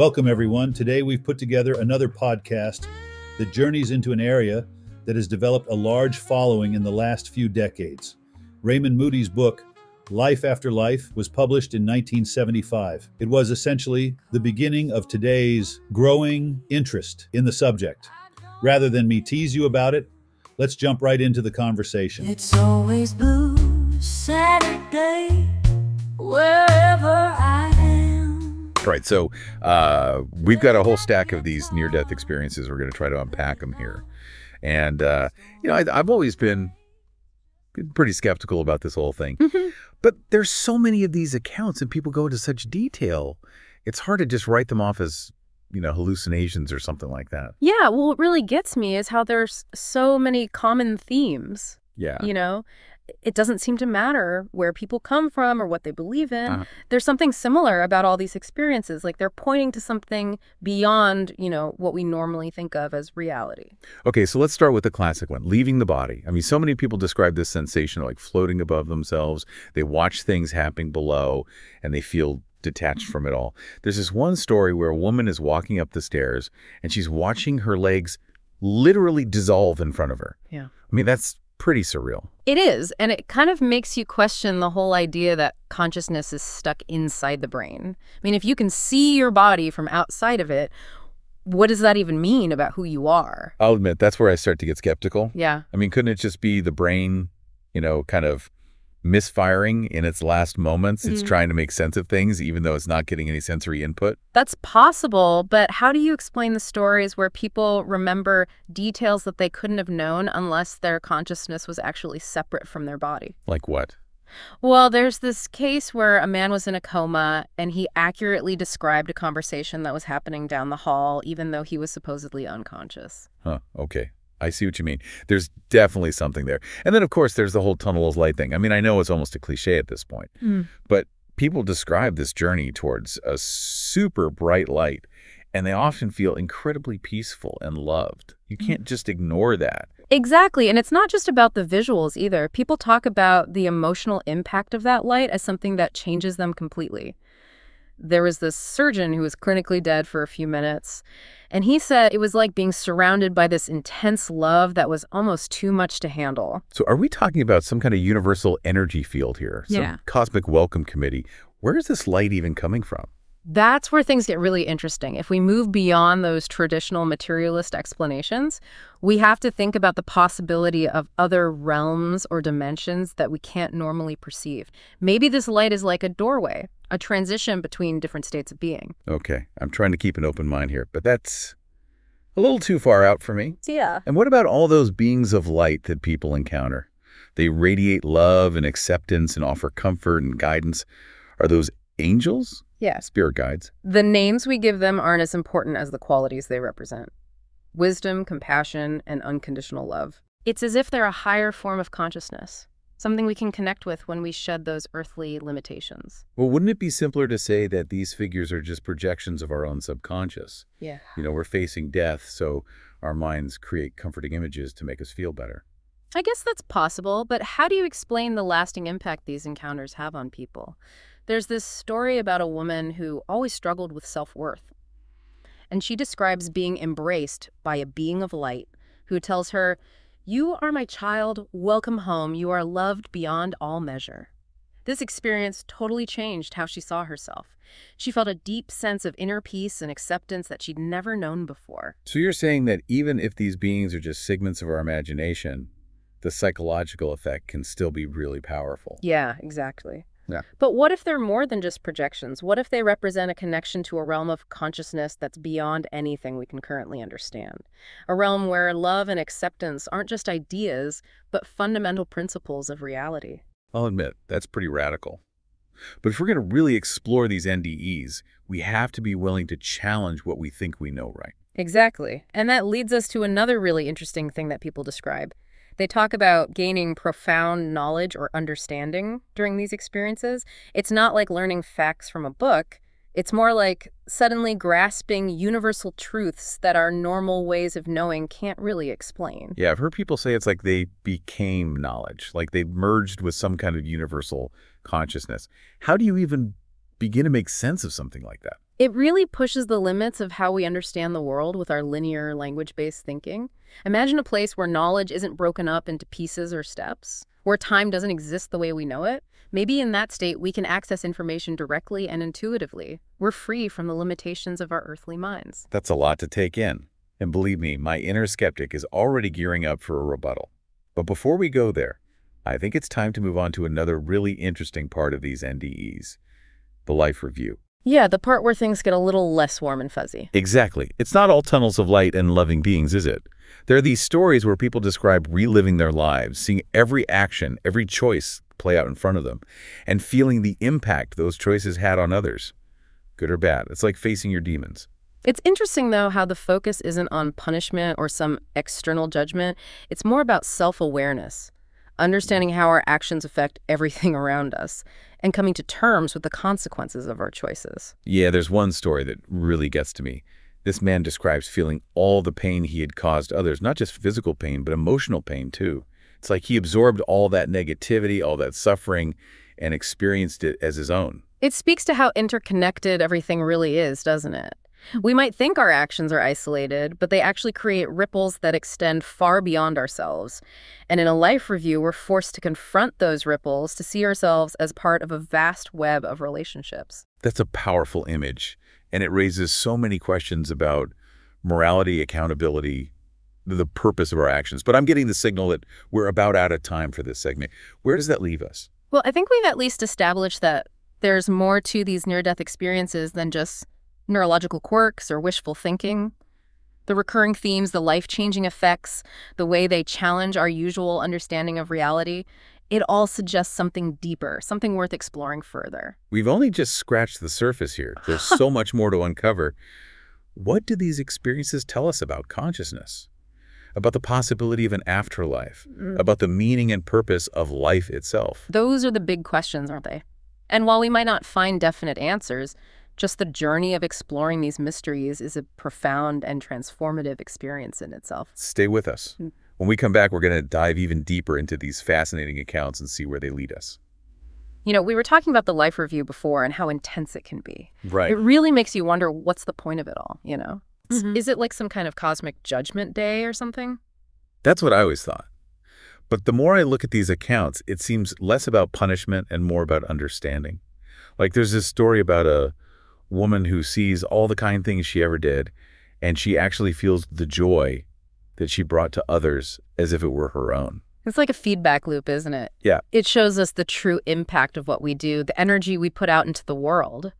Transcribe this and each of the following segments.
Welcome, everyone. Today we've put together another podcast that journeys into an area that has developed a large following in the last few decades. Raymond Moody's book, Life After Life, was published in 1975. It was essentially the beginning of today's growing interest in the subject. Rather than me tease you about it, let's jump right into the conversation. It's always blue Saturday, wherever I am. Right. So uh, we've got a whole stack of these near-death experiences. We're going to try to unpack them here. And, uh, you know, I, I've always been pretty skeptical about this whole thing. But there's so many of these accounts and people go into such detail. It's hard to just write them off as, you know, hallucinations or something like that. Yeah, well, what really gets me is how there's so many common themes. Yeah. You know, it doesn't seem to matter where people come from or what they believe in. Uh-huh. There's something similar about all these experiences. Like they're pointing to something beyond, you know, what we normally think of as reality. Okay, so let's start with the classic one, leaving the body. I mean, so many people describe this sensation of like floating above themselves. They watch things happening below and they feel detached from it all. There's this one story where a woman is walking up the stairs and she's watching her legs literally dissolve in front of her. Yeah. I mean, that's pretty surreal. It is, and it kind of makes you question the whole idea that consciousness is stuck inside the brain. I mean, if you can see your body from outside of it, what does that even mean about who you are? I'll admit, that's where I start to get skeptical. Yeah. I mean, couldn't it just be the brain, you know, kind of misfiring in its last moments? It's Mhm. trying to make sense of things, even though it's not getting any sensory input. That's possible, but how do you explain the stories where people remember details that they couldn't have known unless their consciousness was actually separate from their body? Like what? Well, there's this case where a man was in a coma and he accurately described a conversation that was happening down the hall, even though he was supposedly unconscious. Huh, okay. I see what you mean. There's definitely something there. And then, of course, there's the whole tunnel of light thing. I mean, I know it's almost a cliche at this point, mm. but people describe this journey towards a super bright light, and they often feel incredibly peaceful and loved. You mm. can't just ignore that. Exactly. And it's not just about the visuals either. People talk about the emotional impact of that light as something that changes them completely. There was this surgeon who was clinically dead for a few minutes, and he said it was like being surrounded by this intense love that was almost too much to handle. So are we talking about some kind of universal energy field here? Some Yeah. cosmic welcome committee. Where is this light even coming from? That's where things get really interesting. If we move beyond those traditional materialist explanations, we have to think about the possibility of other realms or dimensions that we can't normally perceive. Maybe this light is like a doorway, a transition between different states of being. Okay, I'm trying to keep an open mind here, but that's a little too far out for me. Yeah. And what about all those beings of light that people encounter? They radiate love and acceptance and offer comfort and guidance. Are those angels? Yes. Spirit guides? The names we give them aren't as important as the qualities they represent wisdom, compassion, and unconditional love. It's as if they're a higher form of consciousness, something we can connect with when we shed those earthly limitations. Well, wouldn't it be simpler to say that these figures are just projections of our own subconscious? Yeah. You know, we're facing death, so our minds create comforting images to make us feel better. I guess that's possible, but how do you explain the lasting impact these encounters have on people? There's this story about a woman who always struggled with self worth. And she describes being embraced by a being of light who tells her, You are my child, welcome home, you are loved beyond all measure. This experience totally changed how she saw herself. She felt a deep sense of inner peace and acceptance that she'd never known before. So you're saying that even if these beings are just segments of our imagination, the psychological effect can still be really powerful. Yeah, exactly. Yeah. But what if they're more than just projections? What if they represent a connection to a realm of consciousness that's beyond anything we can currently understand? A realm where love and acceptance aren't just ideas, but fundamental principles of reality. I'll admit, that's pretty radical. But if we're going to really explore these NDEs, we have to be willing to challenge what we think we know right. Exactly. And that leads us to another really interesting thing that people describe. They talk about gaining profound knowledge or understanding during these experiences. It's not like learning facts from a book. It's more like suddenly grasping universal truths that our normal ways of knowing can't really explain. Yeah, I've heard people say it's like they became knowledge, like they merged with some kind of universal consciousness. How do you even begin to make sense of something like that? It really pushes the limits of how we understand the world with our linear language-based thinking. Imagine a place where knowledge isn't broken up into pieces or steps, where time doesn't exist the way we know it. Maybe in that state, we can access information directly and intuitively. We're free from the limitations of our earthly minds. That's a lot to take in. And believe me, my inner skeptic is already gearing up for a rebuttal. But before we go there, I think it's time to move on to another really interesting part of these NDEs, the life review. Yeah, the part where things get a little less warm and fuzzy. Exactly. It's not all tunnels of light and loving beings, is it? There are these stories where people describe reliving their lives, seeing every action, every choice play out in front of them, and feeling the impact those choices had on others, good or bad. It's like facing your demons. It's interesting, though, how the focus isn't on punishment or some external judgment. It's more about self-awareness, understanding how our actions affect everything around us, and coming to terms with the consequences of our choices. Yeah, there's one story that really gets to me. This man describes feeling all the pain he had caused others, not just physical pain, but emotional pain too. It's like he absorbed all that negativity, all that suffering, and experienced it as his own. It speaks to how interconnected everything really is, doesn't it? We might think our actions are isolated, but they actually create ripples that extend far beyond ourselves. And in a life review, we're forced to confront those ripples to see ourselves as part of a vast web of relationships. That's a powerful image, and it raises so many questions about morality, accountability, the purpose of our actions. But I'm getting the signal that we're about out of time for this segment. Where does that leave us? Well, I think we've at least established that there's more to these near-death experiences than just neurological quirks or wishful thinking. The recurring themes, the life-changing effects, the way they challenge our usual understanding of reality, it all suggests something deeper, something worth exploring further. We've only just scratched the surface here. There's so much more to uncover. What do these experiences tell us about consciousness? About the possibility of an afterlife? Mm. About the meaning and purpose of life itself? Those are the big questions, aren't they? And while we might not find definite answers, just the journey of exploring these mysteries is a profound and transformative experience in itself. Stay with us. Mm. When we come back, we're going to dive even deeper into these fascinating accounts and see where they lead us. You know, we were talking about the life review before and how intense it can be. Right. It really makes you wonder what's the point of it all, you know? S- Mhm. Is it like some kind of cosmic judgment day or something? That's what I always thought. But the more I look at these accounts, it seems less about punishment and more about understanding. Like there's this story about a woman who sees all the kind things she ever did, and she actually feels the joy that she brought to others as if it were her own. It's like a feedback loop, isn't it? Yeah. It shows us the true impact of what we do, the energy we put out into the world.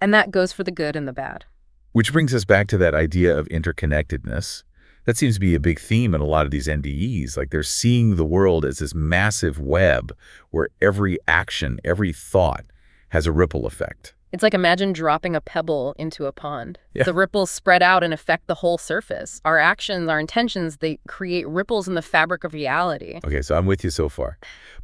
And that goes for the good and the bad. Which brings us back to that idea of interconnectedness. That seems to be a big theme in a lot of these NDEs. Like they're seeing the world as this massive web where every action, every thought has a ripple effect. It's like imagine dropping a pebble into a pond. Yeah. The ripples spread out and affect the whole surface. Our actions, our intentions, they create ripples in the fabric of reality. Okay, so I'm with you so far.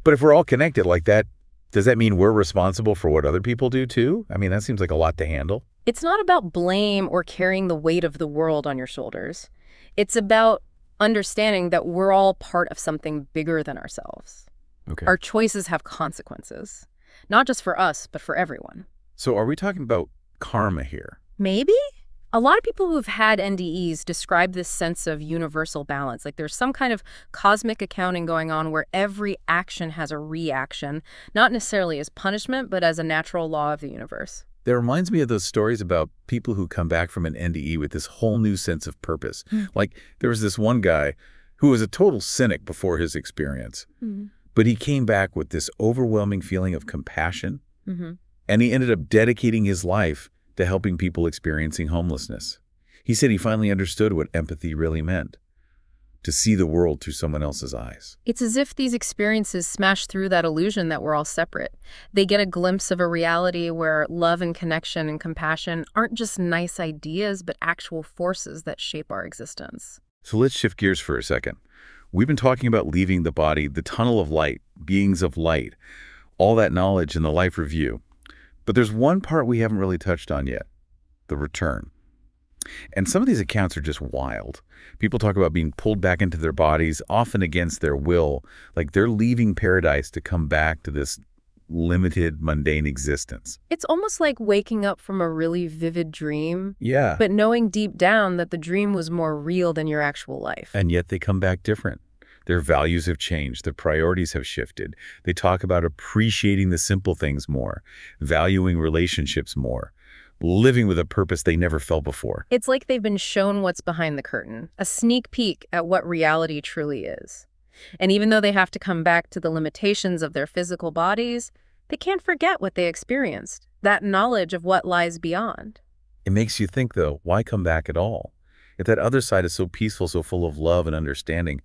But if we're all connected like that, does that mean we're responsible for what other people do too? I mean, that seems like a lot to handle. It's not about blame or carrying the weight of the world on your shoulders. It's about understanding that we're all part of something bigger than ourselves. Okay. Our choices have consequences, not just for us, but for everyone. So are we talking about karma here? Maybe? A lot of people who've had NDEs describe this sense of universal balance. Like there's some kind of cosmic accounting going on where every action has a reaction, not necessarily as punishment, but as a natural law of the universe. That reminds me of those stories about people who come back from an NDE with this whole new sense of purpose. Like there was this one guy who was a total cynic before his experience, but he came back with this overwhelming feeling of compassion, Mm-hmm. And he ended up dedicating his life to helping people experiencing homelessness. He said he finally understood what empathy really meant, to see the world through someone else's eyes. It's as if these experiences smash through that illusion that we're all separate. They get a glimpse of a reality where love and connection and compassion aren't just nice ideas, but actual forces that shape our existence. So let's shift gears for a second. We've been talking about leaving the body, the tunnel of light, beings of light, all that knowledge in the life review. But there's one part we haven't really touched on yet, the return. And some of these accounts are just wild. People talk about being pulled back into their bodies, often against their will, like they're leaving paradise to come back to this limited, mundane existence. It's almost like waking up from a really vivid dream, Yeah. but knowing deep down that the dream was more real than your actual life. and yet they come back different. Their values have changed. Their priorities have shifted. They talk about appreciating the simple things more, valuing relationships more, living with a purpose they never felt before. It's like they've been shown what's behind the curtain, a sneak peek at what reality truly is. And even though they have to come back to the limitations of their physical bodies, they can't forget what they experienced, that knowledge of what lies beyond. It makes you think, though, why come back at all? If that other side is so peaceful, so full of love and understanding,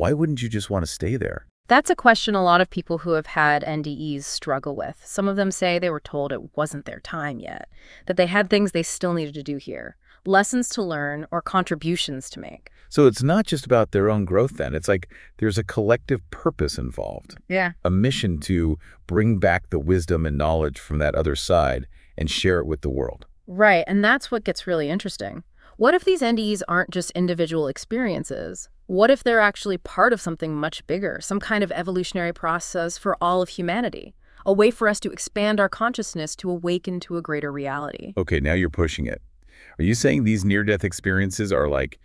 why wouldn't you just want to stay there? That's a question a lot of people who have had NDEs struggle with. Some of them say they were told it wasn't their time yet, that they had things they still needed to do here, lessons to learn or contributions to make. So it's not just about their own growth then. It's like there's a collective purpose involved, Yeah. a mission to bring back the wisdom and knowledge from that other side and share it with the world. Right, and that's what gets really interesting. What if these NDEs aren't just individual experiences? What if they're actually part of something much bigger, some kind of evolutionary process for all of humanity? A way for us to expand our consciousness to awaken to a greater reality. Okay, now you're pushing it. Are you saying these near-death experiences are like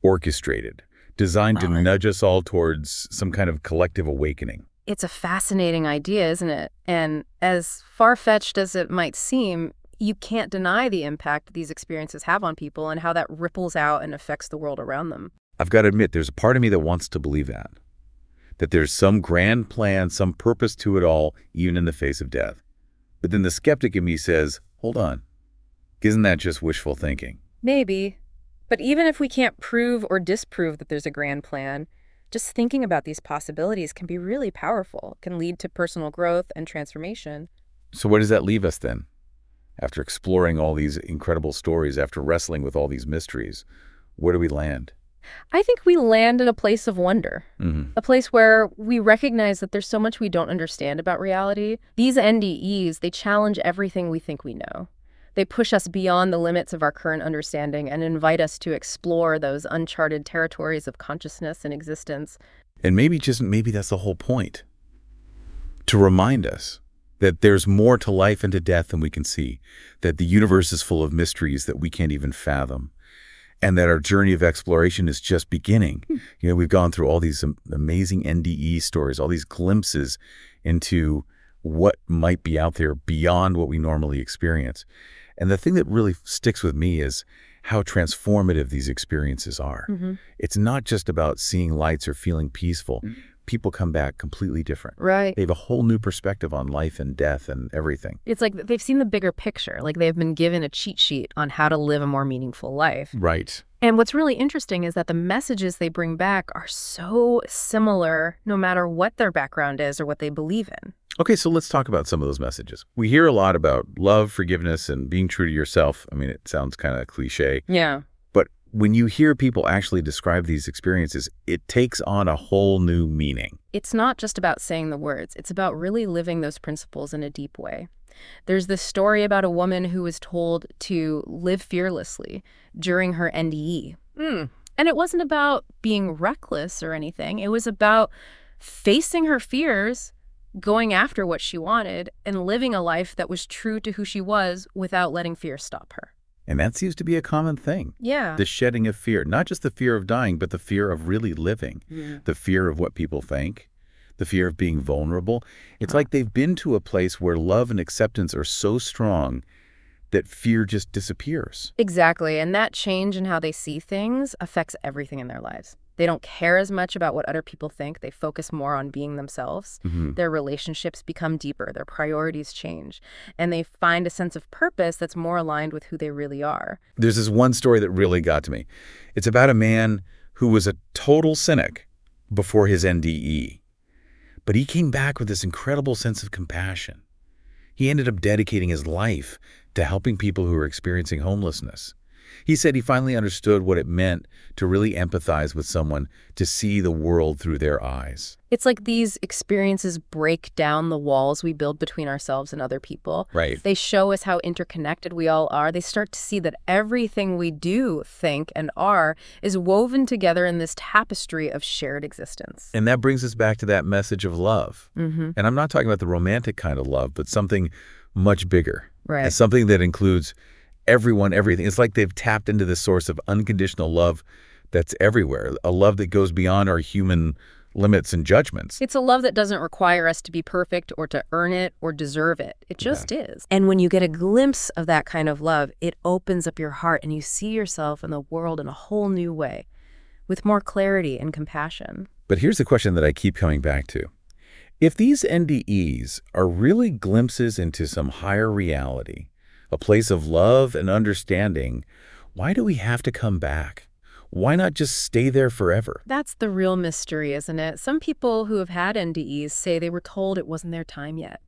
orchestrated, designed to nudge us all towards some kind of collective awakening? It's a fascinating idea, isn't it? And as far-fetched as it might seem, you can't deny the impact these experiences have on people and how that ripples out and affects the world around them. I've got to admit, there's a part of me that wants to believe that. That there's some grand plan, some purpose to it all, even in the face of death. But then the skeptic in me says, hold on, isn't that just wishful thinking? Maybe. But even if we can't prove or disprove that there's a grand plan, just thinking about these possibilities can be really powerful, can lead to personal growth and transformation. So where does that leave us then? After exploring all these incredible stories, after wrestling with all these mysteries, where do we land? I think we land in a place of wonder, hmm a place where we recognize that there's so much we don't understand about reality. These NDEs, they challenge everything we think we know. They push us beyond the limits of our current understanding and invite us to explore those uncharted territories of consciousness and existence. And maybe just maybe that's the whole point. To remind us that there's more to life and to death than we can see, that the universe is full of mysteries that we can't even fathom, and that our journey of exploration is just beginning. Hmm. You know, we've gone through all these amazing NDE stories, all these glimpses into what might be out there beyond what we normally experience. And the thing that really sticks with me is how transformative these experiences are. Mm-hmm. It's not just about seeing lights or feeling peaceful. Mm-hmm. People come back completely different. Right. They have a whole new perspective on life and death and everything. It's like they've seen the bigger picture, like they've been given a cheat sheet on how to live a more meaningful life. Right. And what's really interesting is that the messages they bring back are so similar no matter what their background is or what they believe in. Okay, so let's talk about some of those messages. We hear a lot about love, forgiveness, and being true to yourself. I mean, it sounds kind of cliche, Yeah. But when you hear people actually describe these experiences, it takes on a whole new meaning. It's not just about saying the words, it's about really living those principles in a deep way. There's this story about a woman who was told to live fearlessly during her NDE. Hmm. And it wasn't about being reckless or anything, it was about facing her fears, going after what she wanted, and living a life that was true to who she was without letting fear stop her. And that seems to be a common thing. Yeah. The shedding of fear, not just the fear of dying, but the fear of really living, the fear of what people think, the fear of being vulnerable. It's like they've been to a place where love and acceptance are so strong that fear just disappears. Exactly. And that change in how they see things affects everything in their lives. They don't care as much about what other people think. They focus more on being themselves. Mhm. Their relationships become deeper. Their priorities change. And they find a sense of purpose that's more aligned with who they really are. There's this one story that really got to me. It's about a man who was a total cynic before his NDE. But he came back with this incredible sense of compassion. He ended up dedicating his life to helping people who were experiencing homelessness. He said he finally understood what it meant to really empathize with someone, to see the world through their eyes. It's like these experiences break down the walls we build between ourselves and other people. Right. They show us how interconnected we all are. They start to see that everything we do, think, and are is woven together in this tapestry of shared existence. And that brings us back to that message of love. Mm-hmm. And I'm not talking about the romantic kind of love, but something much bigger. Right. And something that includes everyone, everything. It's like they've tapped into the source of unconditional love that's everywhere, a love that goes beyond our human limits and judgments. It's a love that doesn't require us to be perfect or to earn it or deserve it. It just is. And when you get a glimpse of that kind of love, it opens up your heart and you see yourself and the world in a whole new way with more clarity and compassion. But here's the question that I keep coming back to. If these NDEs are really glimpses into some higher reality, a place of love and understanding, why do we have to come back? Why not just stay there forever? That's the real mystery, isn't it? Some people who have had NDEs say they were told it wasn't their time yet,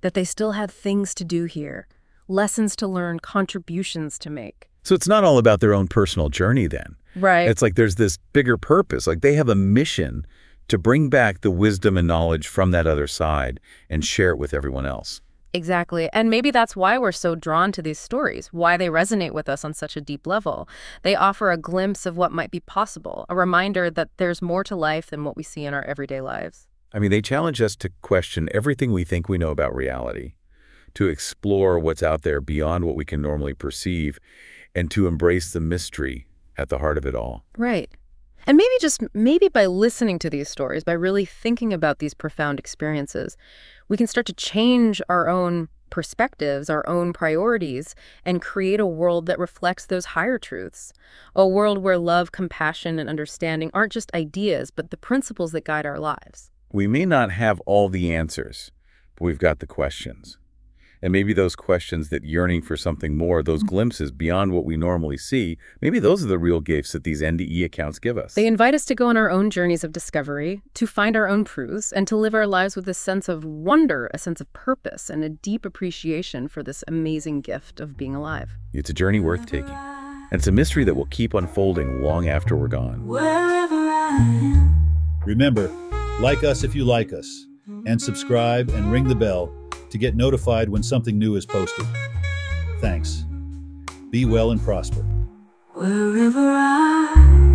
that they still had things to do here, lessons to learn, contributions to make. So it's not all about their own personal journey then. Right. It's like there's this bigger purpose. Like they have a mission to bring back the wisdom and knowledge from that other side and share it with everyone else. Exactly. And maybe that's why we're so drawn to these stories, why they resonate with us on such a deep level. They offer a glimpse of what might be possible, a reminder that there's more to life than what we see in our everyday lives. I mean, they challenge us to question everything we think we know about reality, to explore what's out there beyond what we can normally perceive, and to embrace the mystery at the heart of it all. Right. And maybe just maybe by listening to these stories, by really thinking about these profound experiences, we can start to change our own perspectives, our own priorities, and create a world that reflects those higher truths. A world where love, compassion, and understanding aren't just ideas, but the principles that guide our lives. We may not have all the answers, but we've got the questions. And maybe those questions that yearning for something more, those mm-hmm. glimpses beyond what we normally see, maybe those are the real gifts that these NDE accounts give us. They invite us to go on our own journeys of discovery, to find our own truths, and to live our lives with a sense of wonder, a sense of purpose, and a deep appreciation for this amazing gift of being alive. It's a journey worth taking. And it's a mystery that will keep unfolding long after we're gone. Wherever I am. Remember, like us if you like us, and subscribe and ring the bell to get notified when something new is posted. Thanks. Be well and prosper. Wherever I